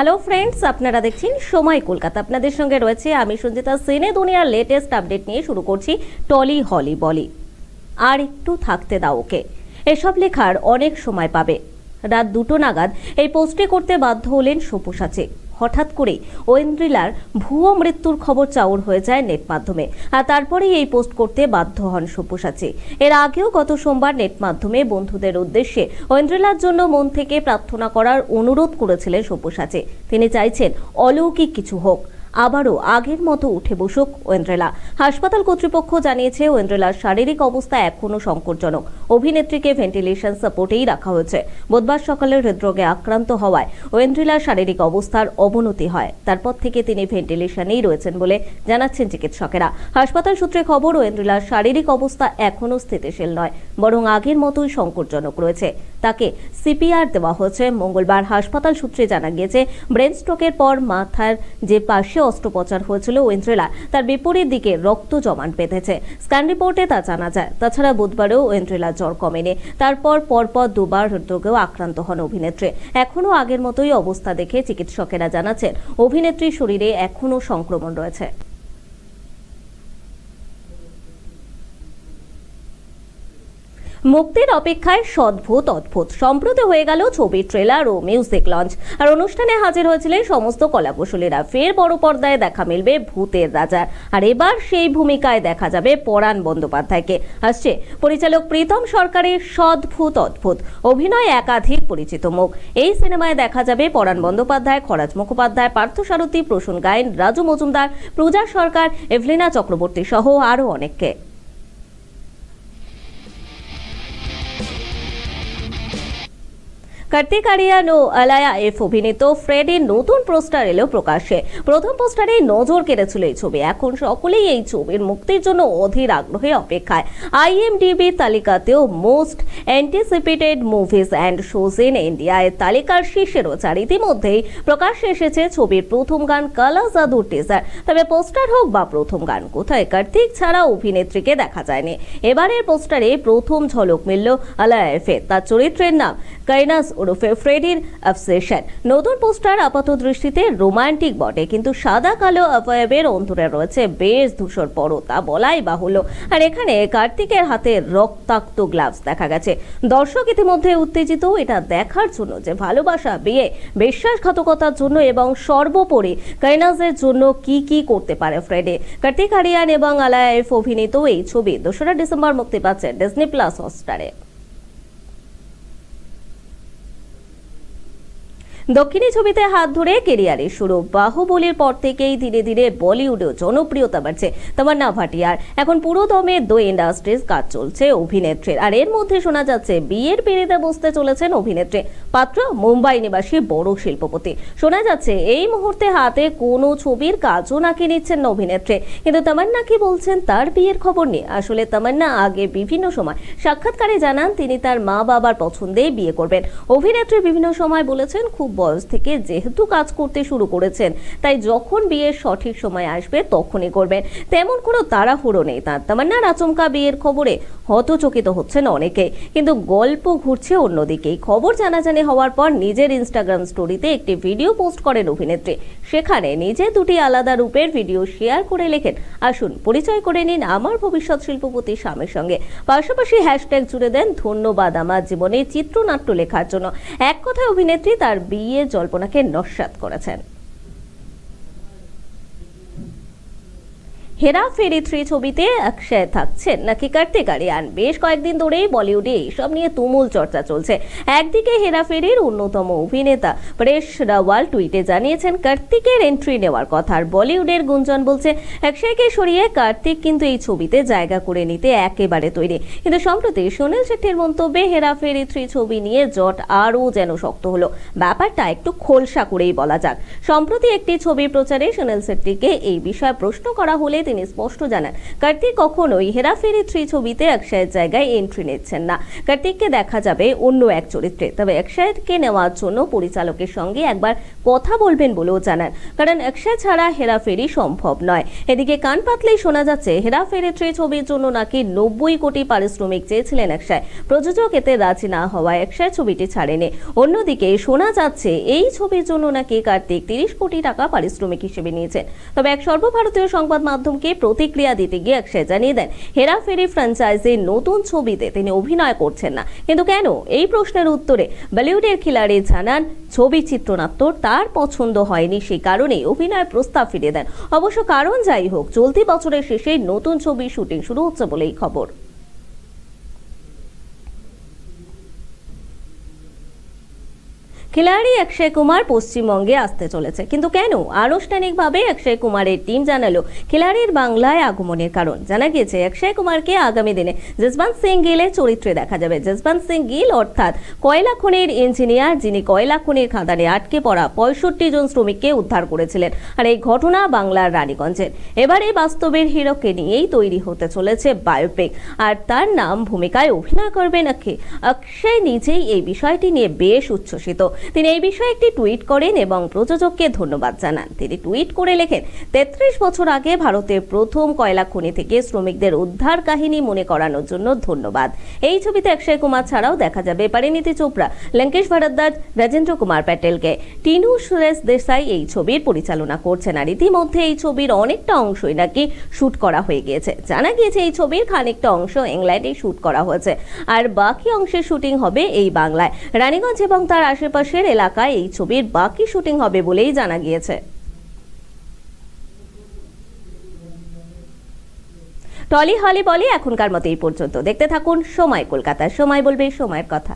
Hello friends আপনারা দেখছেন সময় কলকাতা। আপনাদের সঙ্গে রয়েছে আমি সঞ্জিতা সিনে। দুনিয়ার লেটেস্ট আপডেট নিয়ে শুরু করছি টলি হলি বলি। আর একটু থাকতে দাও ওকে। এসব লেখার অনেক সময় পাবে। রাত দুটো নাগাদ এই পোস্টে করতে বাধ্য হলেন সব্যসাচী। হঠাৎ করে ঐন্দ্রিলার ভুয়ো মৃত্যুর খবর চাউর হয়ে যায় নেট মাধ্যমে। আর তারপরেই এই পোস্ট করতে বাধ্য হন সব্যসাচী। এর আগেও গত সোমবার নেট মাধ্যমে বন্ধুদের উদ্দেশ্যে ঐন্দ্রিলার জন্য মন থেকে প্রার্থনা করার অনুরোধ করেছিলেন সব্যসাচী। তিনি চাইছেন অলৌকিক কিছু হোক। আবারও আগের মতো উঠে বসুক ওয়েন্দ্রেলা হাসপাতাল কর্তৃপক্ষ জানিয়েছে ওয়েন্দ্রেলার শারীরিক অবস্থা এখনও সংকটজনক। অভিনেত্রীকে ভেন্টিলেশন সাপোর্টেই রাখা হয়েছে। বুধবার সকালে হৃদরোগে আক্রান্ত হওয়ায় ওয়েন্দ্রেলার শারীরিক অবস্থার অবনতি হয়। তারপর থেকে তিনি ভেন্টিলেশনেই রয়েছেন বলে জানাচ্ছেন চিকিৎসকেরা। হাসপাতাল সূত্রে খবর ওয়েন্দ্রেলার শারীরিক অবস্থা এখনও স্থিতিশীল নয়, বরং আগের মতোই সংকটজনক রয়েছে। তাকে সিপিআর দেওয়া হয়েছে। মঙ্গলবার হাসপাতাল সূত্রে জানা গিয়েছে, ব্রেন স্ট্রোকের পর মাথার যে পাশে অস্ত্রোপচার হয়েছিল ওয়েন্দ্রেলা তার বিপরীত দিকে রক্ত জমান বেঁধেছে। স্ক্যান রিপোর্টে তা জানা যায়। তাছাড়া বুধবারেও ওয়েন্দ্রেলা জ্বর কমেনি। তারপর পরপর দুবার হৃদরোগেও আক্রান্ত হন অভিনেত্রী। এখনও আগের মতোই অবস্থা দেখে চিকিৎসকেরা জানাচ্ছেন, অভিনেত্রীর শরীরে এখনও সংক্রমণ রয়েছে। মুক্তির অপেক্ষায় সদ্ভুত, অদ্ভুত। সম্প্রতি হয়ে গেল ছবির ট্রেলার ও মিউজিক লঞ্চ আর অনুষ্ঠানে হাজির হয়েছিলেন সমস্ত কলাকুশলীরা। ফের বড় পর্দায় দেখা মিলবে ভূতের রাজার আর এবার সেই ভূমিকায় দেখা যাবে পরাণ বন্দ্যোপাধ্যায়কে। আসছে পরিচালক প্রীতম সরকারের সদ্ভুত, অদ্ভুত। অভিনয় একাধিক পরিচিত মুখ। এই সিনেমায় দেখা যাবে পরাণ বন্দ্যোপাধ্যায়, খরাজ মুখোপাধ্যায় পার্থসারথী প্রসূন গায়েন, রাজু মজুমদার, পূজা সরকার, এভলিনা চক্রবর্তী সহ আরও অনেককে। কার্তিক আরিয়ান ও আলায়া এফ অভিনীত ফ্রেডের নতুন পোস্টার এলো প্রকাশ্যে। প্রথম পোস্টারে নজর কেড়েছিল এই ছবি। এখন সকলেই এই ছবির মুক্তির জন্য অধীর আগ্রহে অপেক্ষায়। IMDb তালিকাতেও most anticipated movies and shows in India এর তালিকার শীর্ষে রয়েছে। ইতিমধ্যেই প্রকাশ্যে এসেছে ছবির প্রথম গান কালা জাদুর টিজার তবে পোস্টার হোক বা প্রথম গান, কোথায় কার্তিক ছাড়া অভিনেত্রীকে দেখা যায়নি। এবারের পোস্টারে প্রথম ঝলক মিলল আলায়া এফে তার চরিত্রের নাম কাইনাস ওরফে ফ্রেডির অবসেশন নতুন পোস্টার আপাত দৃষ্টিতে রোমান্টিক বটে, কিন্তু সাদা কালো অবয়বের অন্তরে রয়েছে বেশ ধূসর পরো তা বলাই বাহুল্য। আর এখানে কার্তিকের হাতে রক্তাক্ত গ্লাভস দেখা গেছে। দর্শক ইতিমধ্যে উত্তেজিত, এটা দেখার জন্য যে ভালোবাসা, বিয়ে, বিশ্বাসঘাতকতার জন্য এবং সর্বোপরি কাইনাজের জন্য কি কি করতে পারে ফ্রেডে কার্তিক আরিয়ান এবং আলায়া এফ অভিনীত এই ছবি দোসরা ডিসেম্বর মুক্তি পাচ্ছে ডিসনি প্লাস হটস্টারে দক্ষিণী ছবিতে হাত ধরে কেরিয়ারের শুরু। বাহুবলীর পর থেকেই ধীরে ধীরে বলিউডেও জনপ্রিয়তা বাড়ছে তামান্না ভাটিয়ার। এখন পুরো দমে দো ইন্ডাস্ট্রিজ কাজ চলছে অভিনেত্রীর। আর এর মধ্যে শোনা যাচ্ছে, বিয়ের পিড়িতে বসতে চলেছেন অভিনেত্রী, পাত্র মুম্বাই নিবাসী বড় শিল্পপতি। শোনা যাচ্ছে, এই মুহূর্তে হাতে কোনো ছবির কাজও নাকি নিচ্ছেন না অভিনেত্রী। কিন্তু তামান্না কি বলছেন তার বিয়ের খবর নিয়ে? আসলে তামান্না আগে বিভিন্ন সময় সাক্ষাৎকারে জানান তিনি তার মা বাবার পছন্দেই বিয়ে করবেন। অভিনেত্রী বিভিন্ন সময় বলেছেন, খুব বয়স থেকে যেহেতু কাজ করতে শুরু করেছেন, তাই যখন বিয়ের সঠিক সময় আসবে তখনই করবেন। তেমন কোনো তাড়াহুড়ো নেই তার। তামান্নার আচমকা বিয়ের খবরে হতচকিত হচ্ছেন অনেকে। কিন্তু গল্প ঘুরছে অন্যদিকেই খবর জানাজানি হওয়ার পর নিজের ইনস্টাগ্রাম স্টোরিতে একটি ভিডিও পোস্ট করেন অভিনেত্রী। সেখানে নিজে দুটি আলাদা রূপের ভিডিও শেয়ার করে লেখেন, আসুন, পরিচয় করে নিন আমার ভবিষ্যৎ শিল্পপতি স্বামীর সঙ্গে। পাশাপাশি হ্যাশট্যাগ জুড়ে দেন, ধন্যবাদ আমার জীবনে চিত্রনাট্য লেখার জন্য। এক কথায় অভিনেত্রী তার বিয়ে জল্পনাকে নস্বাত করেছেন। হেরা ফেরি থ্রি ছবিতে অক্ষয় থাকছেন। নাকি কার্তিক আরিয়ান? বেশ কয়েকদিন ধরেই বলিউডে এইসব নিয়ে তুমুল চর্চা চলছে। একদিকে হেরা ফেরির অন্যতম অভিনেতা পরেশ রাওয়াল টুইটে জানিয়েছেন, কার্তিকের এন্ট্রি নেওয়ার কথা। আর বলিউডের গুঞ্জন বলছে, অক্ষয়কে সরিয়ে কার্তিক কিন্তু এই ছবিতে জায়গা করে নিতে একেবারে তৈরি। কিন্তু সম্প্রতি সুনীল শেট্টির মন্তব্যে হেরা ফেরি থ্রি ছবি নিয়ে জট আরও যেন শক্ত হলো। ব্যাপারটা একটু খোলসা করেই বলা যাক। সম্প্রতি একটি ছবি প্রচারে সুনীল শেট্টিকে এই বিষয়ে প্রশ্ন করা হলে তিনি স্পষ্ট জানান, কার্তিক কখনোই হেরাফেরি থ্রি ছবিতে অক্ষয়ের জায়গায় এন্ট্রি নিচ্ছেন না। কার্তিককে দেখা যাবে অন্য এক চরিত্রে। তবে অক্ষয়কে নেওয়ার জন্য পরিচালকের সঙ্গে একবার কথা বলবেন বলেও জানান, কারণ অক্ষয় ছাড়া হেরাফেরি সম্ভব নয়। এদিকে কান পাতলেই শোনা যাচ্ছে, হেরাফেরি থ্রি ছবির জন্য নাকি নব্বই কোটি পারিশ্রমিক চেয়েছিলেন অক্ষয়। প্রযোজক এতে রাজি না হওয়ায় অক্ষয় ছবিটি ছাড়েনি। অন্যদিকে শোনা যাচ্ছে, এই ছবির জন্য নাকি কার্তিক তিরিশ কোটি টাকা পারিশ্রমিক হিসেবে নিয়েছেন। তবে এক সর্বভারতীয় সংবাদ মাধ্যমকে প্রতিক্রিয়া দিতে গিয়ে অক্ষয় জানিয়ে দেন হেরাফেরি ফ্র্যাঞ্চাইজির নতুন ছবিতে তিনি অভিনয় করছেন না। কিন্তু কেন? এই প্রশ্নের উত্তরে বলিউডের খিলাড়ি জানান, ছবি চিত্রনাট্য তার পছন্দ হয়নি, সেই কারণেই অভিনয় প্রস্তাব ফিরিয়ে দেন। অবশ্য কারণ যাই হোক, চলতি বছরের শেষে নতুন ছবি শুটিং শুরু হচ্ছে বলেই খবর। খিলাড়ি অক্ষয় কুমার পশ্চিমবঙ্গে আসতে চলেছে। কিন্তু কেন? আনুষ্ঠানিকভাবে অক্ষয় কুমারের টিম জানালো খিলাড়ির বাংলায় আগমনের কারণ। জানা গিয়েছে, অক্ষয় কুমারকে আগামী দিনে জসবন্ত সিং গিলের চরিত্রে দেখা যাবে। জসবন্ত সিং গিল অর্থাৎ কয়লা খনির ইঞ্জিনিয়ার যিনি কয়লা খনির খাদানে আটকে পড়া পঁয়ষট্টি জন শ্রমিককে উদ্ধার করেছিলেন আর এই ঘটনা বাংলার রানীগঞ্জের এবারে বাস্তবের হিরোকে নিয়েই তৈরি হতে চলেছে বায়োপিক আর তার নাম, ভূমিকায় অভিনয় করবেন অক্ষয়। অক্ষয় নিজেই এই বিষয়টি নিয়ে বেশ উচ্ছ্বসিত। তিনি এই বিষয়ে একটি টুইট করেন এবং প্রযোজককে ধন্যবাদ জানান। তিনি টুইট করে লেখেন, তেত্রিশ বছর আগে ভারতের প্রথম কয়লা খনি থেকে শ্রমিকদের উদ্ধার কাহিনী মনে করানোর জন্য ধন্যবাদ। এই ছবিতে অক্ষয় কুমার ছাড়াও দেখা যাবে পরিণীতি চোপড়া, লঙ্কেশ ভরদ্বাজ, রাজেন্দ্র কুমার প্যাটেলকে। টিনু সুরেশ দেশাই এই ছবির পরিচালনা করছেন আর ইতিমধ্যে এই ছবির অনেকটা অংশই নাকি শুট করা হয়ে গিয়েছে। জানা গিয়েছে এই ছবির খানিকটা অংশ ইংল্যান্ডে শুট করা হয়েছে। আর বাকি অংশের শুটিং হবে এই বাংলায়। রানীগঞ্জ এবং তার আশেপাশের এলাকায় এই ছবির বাকি শুটিং হবে বলেই জানা গিয়েছে। টলি হলি বলি এখনকার মতো এই পর্যন্ত। দেখতে থাকুন সময় কলকাতা। সময় বলবে, সময়ের কথা।